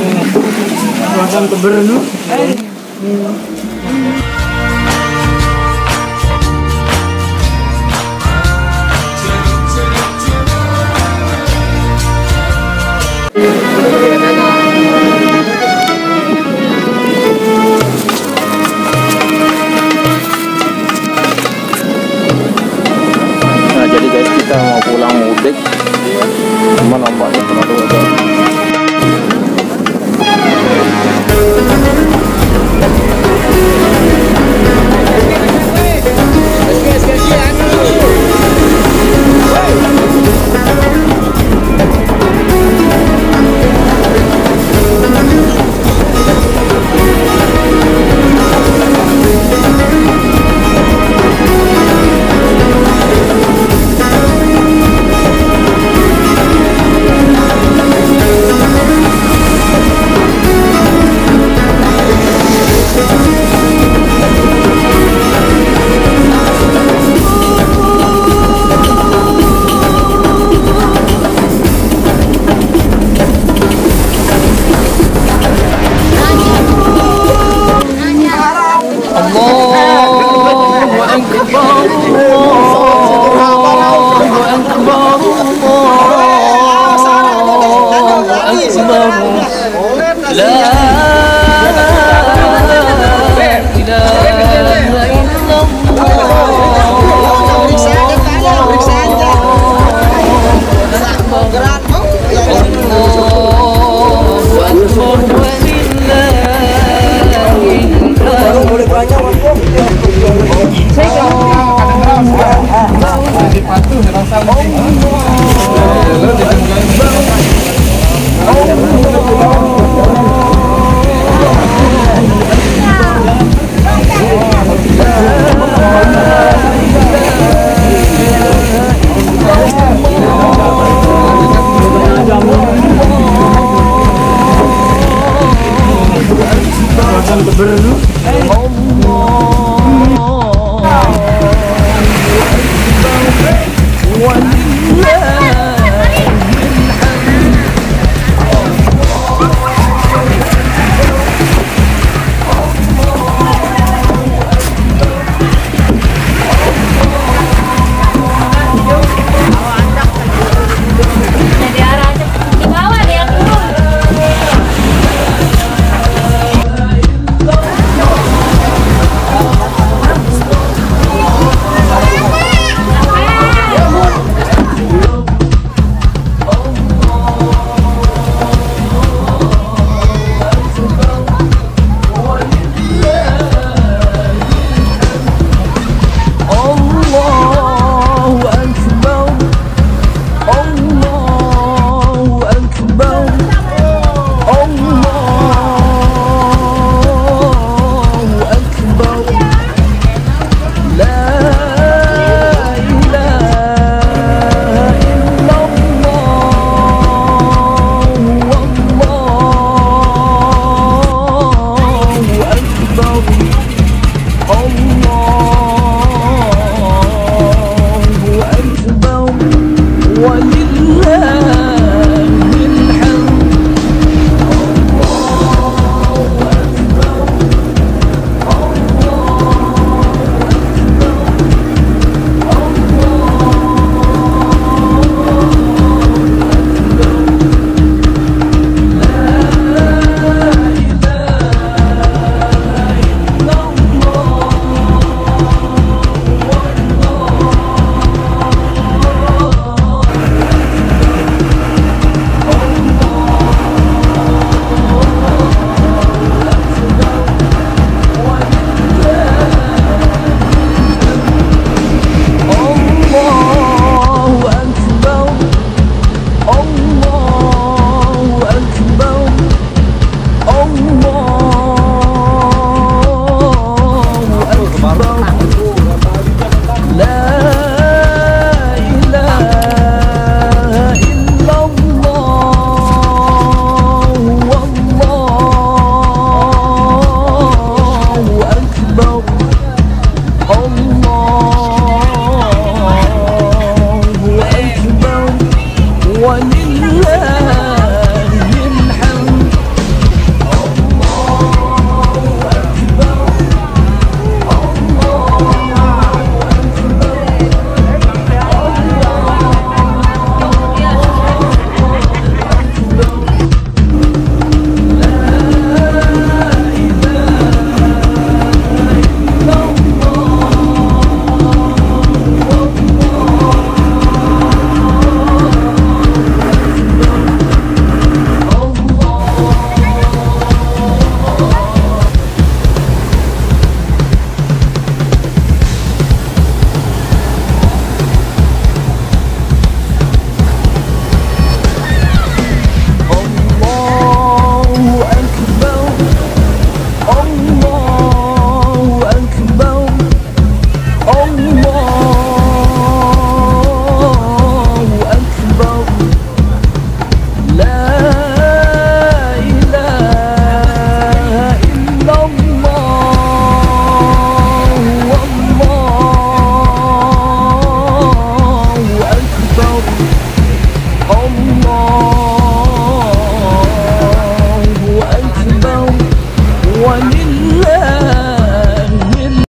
Nah jadi guys kita mau pulang mudik. Cuman ombaknya terlalu ada awas Baru